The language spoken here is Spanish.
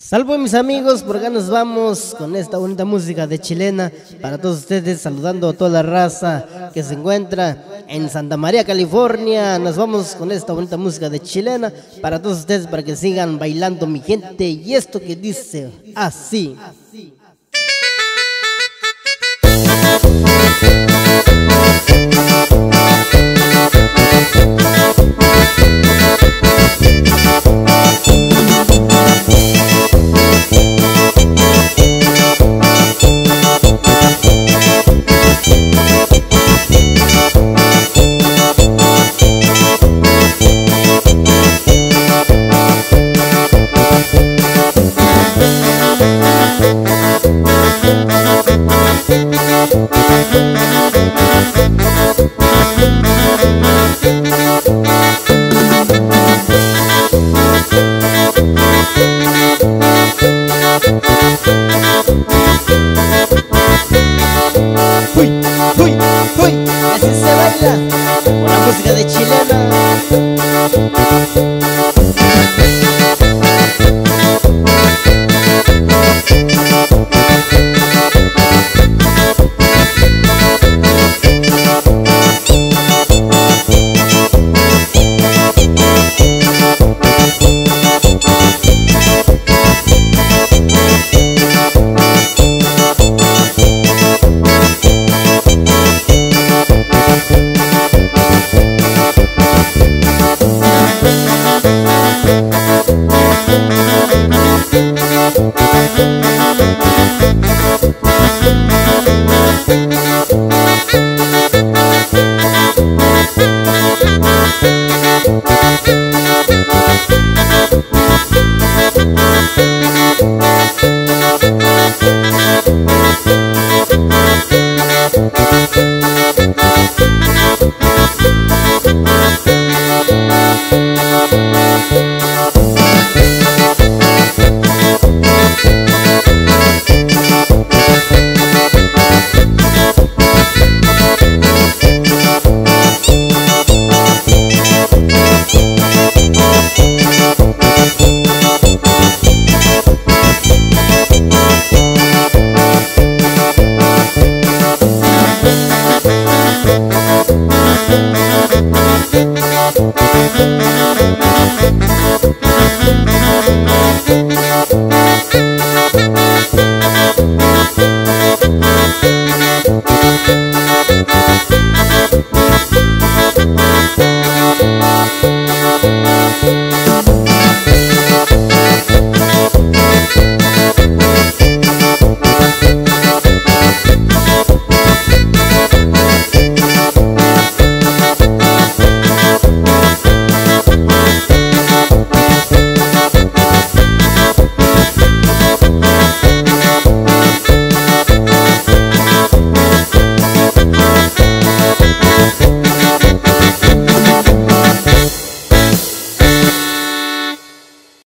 Salvo mis amigos, por acá nos vamos con esta bonita música de chilena para todos ustedes, saludando a toda la raza que se encuentra en Santa María, California. Nos vamos con esta bonita música de chilena para todos ustedes para que sigan bailando mi gente y esto que dice así. Con la música de chilena.